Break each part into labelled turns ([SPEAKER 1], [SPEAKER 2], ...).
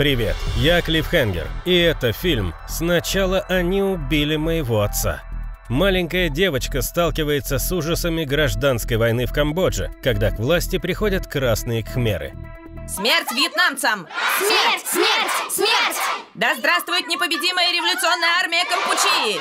[SPEAKER 1] Привет, я Клиффхенгер, и это фильм «Сначала они убили моего отца». Маленькая девочка сталкивается с ужасами гражданской войны в Камбодже, когда к власти приходят красные кхмеры.
[SPEAKER 2] Смерть вьетнамцам!
[SPEAKER 3] Смерть! Смерть! Смерть!
[SPEAKER 2] Да здравствует непобедимая революционная армия Кампучии!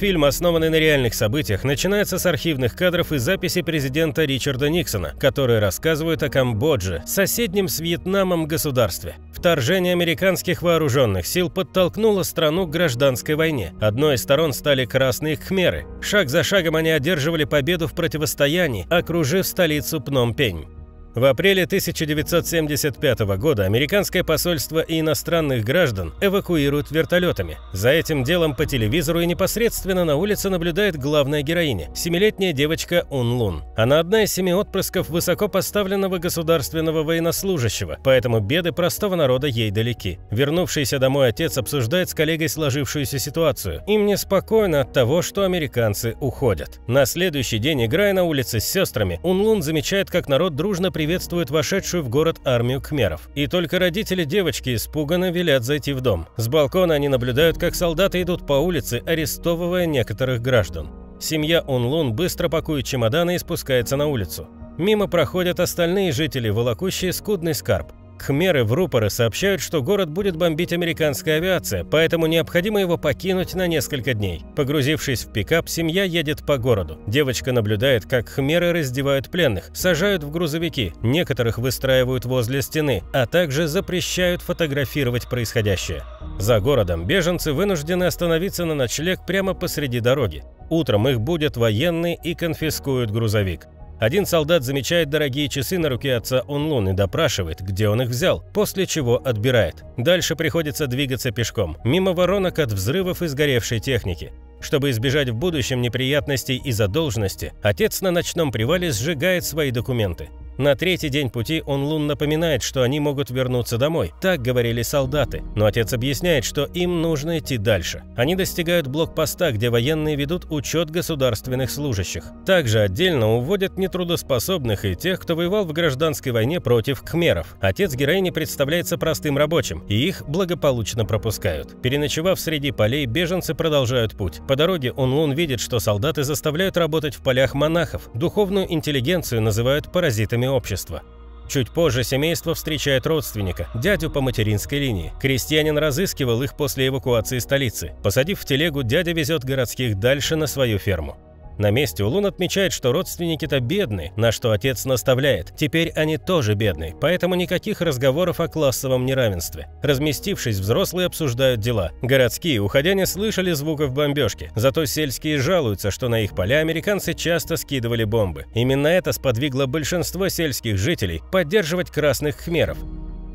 [SPEAKER 1] Фильм, основанный на реальных событиях, начинается с архивных кадров и записи президента Ричарда Никсона, которые рассказывают о Камбодже, соседнем с Вьетнамом государстве. Вторжение американских вооруженных сил подтолкнуло страну к гражданской войне. Одной из сторон стали красные khmerы. Шаг за шагом они одерживали победу в противостоянии, окружив столицу Пномпень. В апреле 1975 года американское посольство и иностранных граждан эвакуируют вертолетами. За этим делом по телевизору и непосредственно на улице наблюдает главная героиня – семилетняя девочка Ун Лун. Она одна из семи отпрысков высоко поставленного государственного военнослужащего, поэтому беды простого народа ей далеки. Вернувшийся домой отец обсуждает с коллегой сложившуюся ситуацию. Им неспокойно от того, что американцы уходят. На следующий день, играя на улице с сестрами, Ун Лун замечает, как народ дружно приветствует вошедшую в город армию кхмеров. И только родители девочки испуганно велят зайти в дом. С балкона они наблюдают, как солдаты идут по улице, арестовывая некоторых граждан. Семья Унлун быстро пакует чемоданы и спускается на улицу. Мимо проходят остальные жители, волокущие скудный скарб. Кхмеры в рупоры сообщают, что город будет бомбить американская авиация, поэтому необходимо его покинуть на несколько дней. Погрузившись в пикап, семья едет по городу. Девочка наблюдает, как хмеры раздевают пленных, сажают в грузовики, некоторых выстраивают возле стены, а также запрещают фотографировать происходящее. За городом беженцы вынуждены остановиться на ночлег прямо посреди дороги. Утром их будет военные и конфискуют грузовик. Один солдат замечает дорогие часы на руке отца Унлун и допрашивает, где он их взял, после чего отбирает. Дальше приходится двигаться пешком, мимо воронок от взрывов и сгоревшей техники. Чтобы избежать в будущем неприятностей и задолженности, отец на ночном привале сжигает свои документы. На третий день пути он Лун напоминает, что они могут вернуться домой. Так говорили солдаты. Но отец объясняет, что им нужно идти дальше. Они достигают блокпоста, где военные ведут учет государственных служащих. Также отдельно уводят нетрудоспособных и тех, кто воевал в гражданской войне против кхмеров. Отец героини представляется простым рабочим, и их благополучно пропускают. Переночевав среди полей, беженцы продолжают путь. По дороге он Лун видит, что солдаты заставляют работать в полях монахов. Духовную интеллигенцию называют паразитами общества. Чуть позже семейство встречает родственника, дядю по материнской линии. Крестьянин разыскивал их после эвакуации столицы. Посадив в телегу, дядя везет городских дальше на свою ферму. На месте Улун отмечает, что родственники-то бедны, на что отец наставляет. Теперь они тоже бедны, поэтому никаких разговоров о классовом неравенстве. Разместившись, взрослые обсуждают дела. Городские, уходя, не слышали звуков бомбежки, зато сельские жалуются, что на их поля американцы часто скидывали бомбы. Именно это сподвигло большинство сельских жителей поддерживать красных хмеров.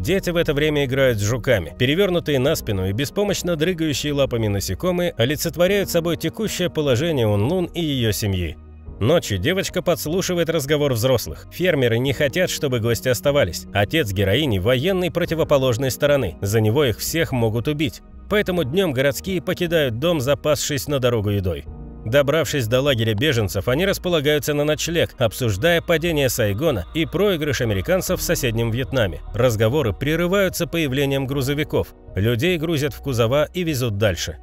[SPEAKER 1] Дети в это время играют с жуками. Перевернутые на спину и беспомощно дрыгающие лапами насекомые олицетворяют собой текущее положение Унлун и ее семьи. Ночью девочка подслушивает разговор взрослых. Фермеры не хотят, чтобы гости оставались. Отец героини – военный противоположной стороны. За него их всех могут убить. Поэтому днем городские покидают дом, запасшись на дорогу едой. Добравшись до лагеря беженцев, они располагаются на ночлег, обсуждая падение Сайгона и проигрыш американцев в соседнем Вьетнаме. Разговоры прерываются появлением грузовиков. Людей грузят в кузова и везут дальше.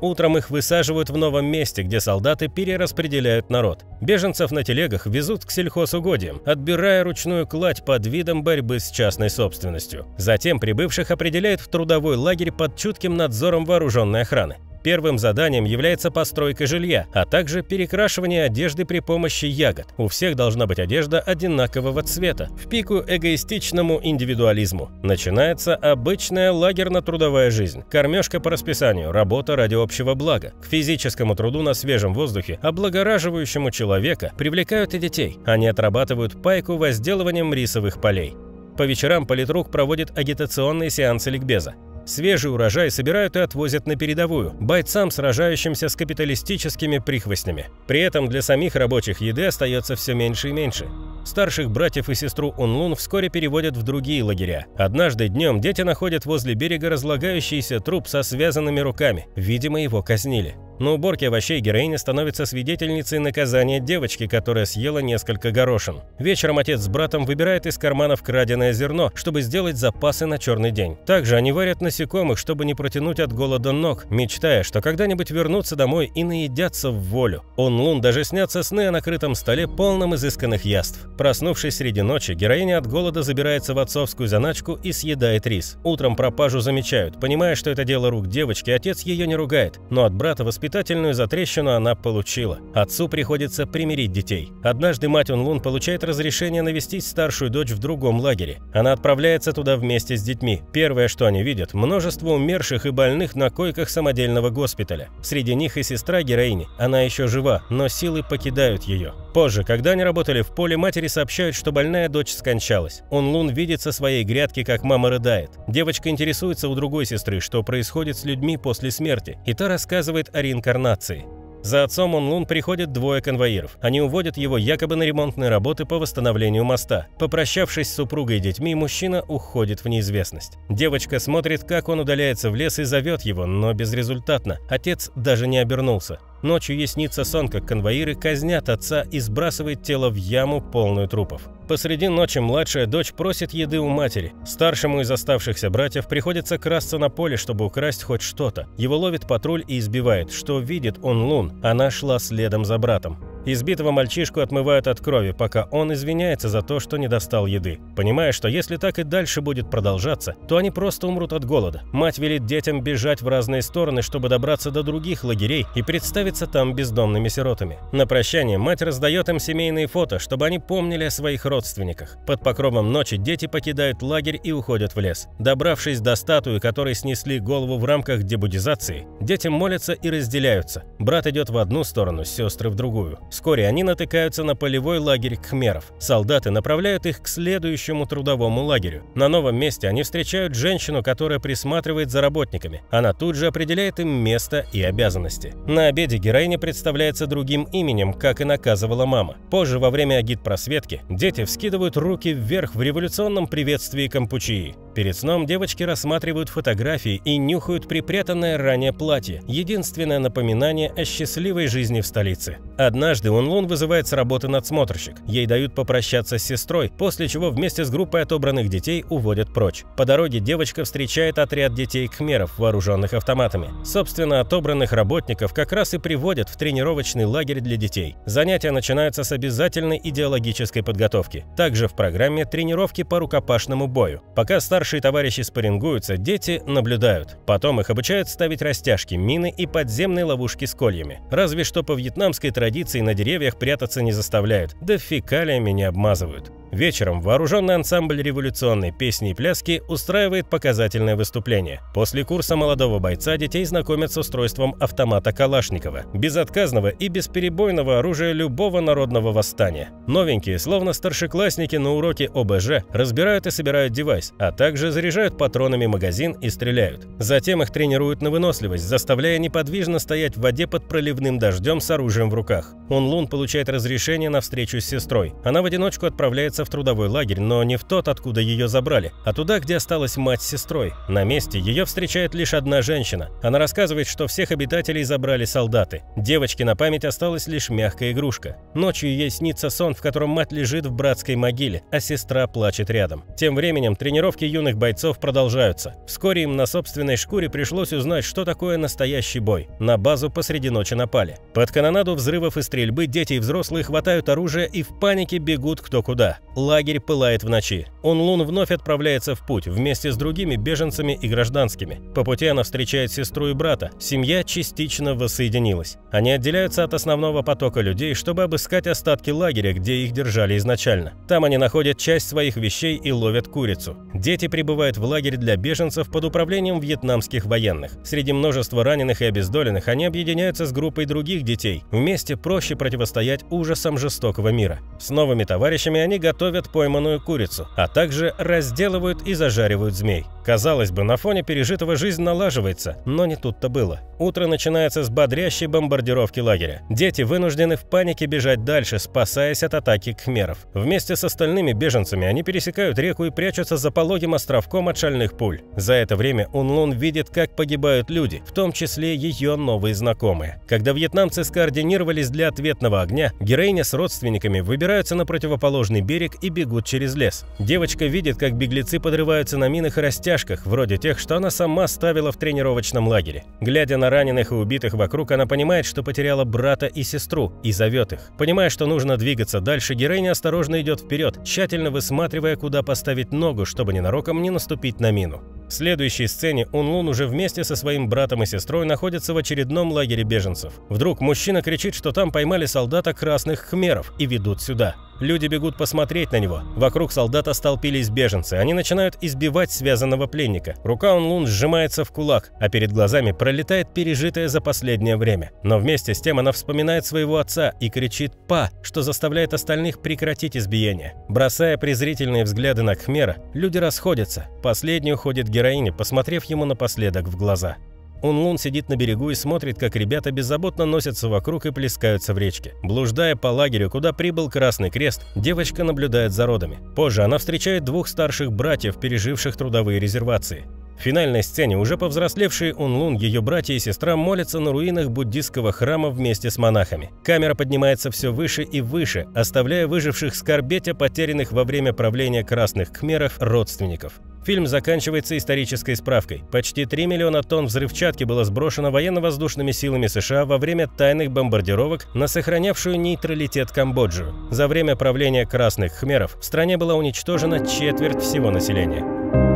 [SPEAKER 1] Утром их высаживают в новом месте, где солдаты перераспределяют народ. Беженцев на телегах везут к сельхозугодиям, отбирая ручную кладь под видом борьбы с частной собственностью. Затем прибывших определяют в трудовой лагерь под чутким надзором вооруженной охраны. Первым заданием является постройка жилья, а также перекрашивание одежды при помощи ягод. У всех должна быть одежда одинакового цвета, в пику эгоистичному индивидуализму. Начинается обычная лагерно-трудовая жизнь. Кормежка по расписанию, работа ради общего блага. К физическому труду на свежем воздухе, облагораживающему человека, привлекают и детей. Они отрабатывают пайку возделыванием рисовых полей. По вечерам политрук проводит агитационные сеансы ликбеза. Свежий урожай собирают и отвозят на передовую, бойцам, сражающимся с капиталистическими прихвостнями. При этом для самих рабочих еды остается все меньше и меньше. Старших братьев и сестру Унлун вскоре переводят в другие лагеря. Однажды днем дети находят возле берега разлагающийся труп со связанными руками. Видимо, его казнили. На уборке овощей героиня становится свидетельницей наказания девочки, которая съела несколько горошин. Вечером отец с братом выбирает из карманов краденое зерно, чтобы сделать запасы на черный день. Также они варят насекомых, чтобы не протянуть от голода ног, мечтая, что когда-нибудь вернутся домой и наедятся в волю. Он Лун даже снятся сны о накрытом столе, полном изысканных яств. Проснувшись среди ночи, героиня от голода забирается в отцовскую заначку и съедает рис. Утром пропажу замечают. Понимая, что это дело рук девочки, отец ее не ругает, но от брата воспитательную затрещину она получила. Отцу приходится примирить детей. Однажды мать Он Лун получает разрешение навестить старшую дочь в другом лагере. Она отправляется туда вместе с детьми. Первое, что они видят – множество умерших и больных на койках самодельного госпиталя. Среди них и сестра героини. Она еще жива, но силы покидают ее. Позже, когда они работали в поле, матери сообщают, что больная дочь скончалась. Он Лун видит со своей грядки, как мама рыдает. Девочка интересуется у другой сестры, что происходит с людьми после смерти, и та рассказывает о реинкарнации. За отцом Он Лун приходят двое конвоиров. Они уводят его якобы на ремонтные работы по восстановлению моста. Попрощавшись с супругой и детьми, мужчина уходит в неизвестность. Девочка смотрит, как он удаляется в лес и зовет его, но безрезультатно. Отец даже не обернулся. Ночью ей снится сон, как конвоиры казнят отца и сбрасывает тело в яму, полную трупов. Посреди ночи младшая дочь просит еды у матери. Старшему из оставшихся братьев приходится красться на поле, чтобы украсть хоть что-то. Его ловит патруль и избивает, что видит он Лун. Она шла следом за братом. Избитого мальчишку отмывают от крови, пока он извиняется за то, что не достал еды. Понимая, что если так и дальше будет продолжаться, то они просто умрут от голода. Мать велит детям бежать в разные стороны, чтобы добраться до других лагерей и представиться там бездомными сиротами. На прощание мать раздает им семейные фото, чтобы они помнили о своих родственниках. Под покровом ночи дети покидают лагерь и уходят в лес. Добравшись до статуи, которой снесли голову в рамках дебудизации, дети молятся и разделяются. Брат идет в одну сторону, сестры в другую. Вскоре они натыкаются на полевой лагерь кхмеров. Солдаты направляют их к следующему трудовому лагерю. На новом месте они встречают женщину, которая присматривает за работниками. Она тут же определяет им место и обязанности. На обеде героиня представляется другим именем, как и наказывала мама. Позже, во время агит-просветки, дети вскидывают руки вверх в революционном приветствии Кампучии. Перед сном девочки рассматривают фотографии и нюхают припрятанное ранее платье, единственное напоминание о счастливой жизни в столице. Однажды Унлун вызывает с работы надсмотрщик. Ей дают попрощаться с сестрой, после чего вместе с группой отобранных детей уводят прочь. По дороге девочка встречает отряд детей-кхмеров, вооруженных автоматами. Собственно, отобранных работников как раз и приводят в тренировочный лагерь для детей. Занятия начинаются с обязательной идеологической подготовки. Также в программе тренировки по рукопашному бою. Пока старшие Старшие товарищи спаррингуются, дети наблюдают. Потом их обучают ставить растяжки, мины и подземные ловушки с кольями. Разве что по вьетнамской традиции на деревьях прятаться не заставляют, да фекалиями не обмазывают. Вечером вооруженный ансамбль революционной песни и пляски устраивает показательное выступление. После курса молодого бойца детей знакомят с устройством автомата Калашникова, безотказного и бесперебойного оружия любого народного восстания. Новенькие, словно старшеклассники на уроке ОБЖ, разбирают и собирают девайс, а также заряжают патронами магазин и стреляют. Затем их тренируют на выносливость, заставляя неподвижно стоять в воде под проливным дождем с оружием в руках. Он Лун получает разрешение на встречу с сестрой. Она в одиночку отправляется в трудовой лагерь, но не в тот, откуда ее забрали, а туда, где осталась мать с сестрой. На месте ее встречает лишь одна женщина. Она рассказывает, что всех обитателей забрали солдаты. Девочке на память осталась лишь мягкая игрушка. Ночью ей снится сон, в котором мать лежит в братской могиле, а сестра плачет рядом. Тем временем тренировки юных бойцов продолжаются. Вскоре им на собственной шкуре пришлось узнать, что такое настоящий бой. На базу посреди ночи напали. Под канонаду взрывов и стрельбы дети и взрослые хватают оружие и в панике бегут кто куда. Лагерь пылает в ночи. Он Лун вновь отправляется в путь вместе с другими беженцами и гражданскими. По пути она встречает сестру и брата. Семья частично воссоединилась. Они отделяются от основного потока людей, чтобы обыскать остатки лагеря, где их держали изначально. Там они находят часть своих вещей и ловят курицу. Дети прибывают в лагерь для беженцев под управлением вьетнамских военных. Среди множества раненых и обездоленных они объединяются с группой других детей. Вместе проще противостоять ужасам жестокого мира. С новыми товарищами они готовы готовят пойманную курицу, а также разделывают и зажаривают змей. Казалось бы, на фоне пережитого жизнь налаживается, но не тут-то было. Утро начинается с бодрящей бомбардировки лагеря. Дети вынуждены в панике бежать дальше, спасаясь от атаки кхмеров. Вместе с остальными беженцами они пересекают реку и прячутся за пологим островком от шальных пуль. За это время Унлун видит, как погибают люди, в том числе ее новые знакомые. Когда вьетнамцы скоординировались для ответного огня, героиня с родственниками выбираются на противоположный берег и бегут через лес. Девочка видит, как беглецы подрываются на минах и растяжках, вроде тех, что она сама ставила в тренировочном лагере. Глядя на раненых и убитых вокруг, она понимает, что потеряла брата и сестру, и зовет их. Понимая, что нужно двигаться дальше, героиня осторожно идет вперед, тщательно высматривая, куда поставить ногу, чтобы ненароком не наступить на мину. В следующей сцене Унлун уже вместе со своим братом и сестрой находится в очередном лагере беженцев. Вдруг мужчина кричит, что там поймали солдата красных хмеров и ведут сюда. Люди бегут посмотреть на него. Вокруг солдата столпились беженцы. Они начинают избивать связанного пленника. Рука Унлун сжимается в кулак, а перед глазами пролетает пережитое за последнее время. Но вместе с тем она вспоминает своего отца и кричит «Па!», что заставляет остальных прекратить избиение. Бросая презрительные взгляды на Кхмера, люди расходятся. Последний уходит героине, посмотрев ему напоследок в глаза. Унлун сидит на берегу и смотрит, как ребята беззаботно носятся вокруг и плескаются в речке. Блуждая по лагерю, куда прибыл Красный Крест, девочка наблюдает за родами. Позже она встречает двух старших братьев, переживших трудовые резервации. В финальной сцене уже повзрослевшие Унлун, ее братья и сестра молятся на руинах буддистского храма вместе с монахами. Камера поднимается все выше и выше, оставляя выживших скорбеть о потерянных во время правления красных кхмеров родственников. Фильм заканчивается исторической справкой. Почти 3 миллиона тонн взрывчатки было сброшено военно-воздушными силами США во время тайных бомбардировок на сохранявшую нейтралитет Камбоджу. За время правления красных хмеров в стране была уничтожена четверть всего населения.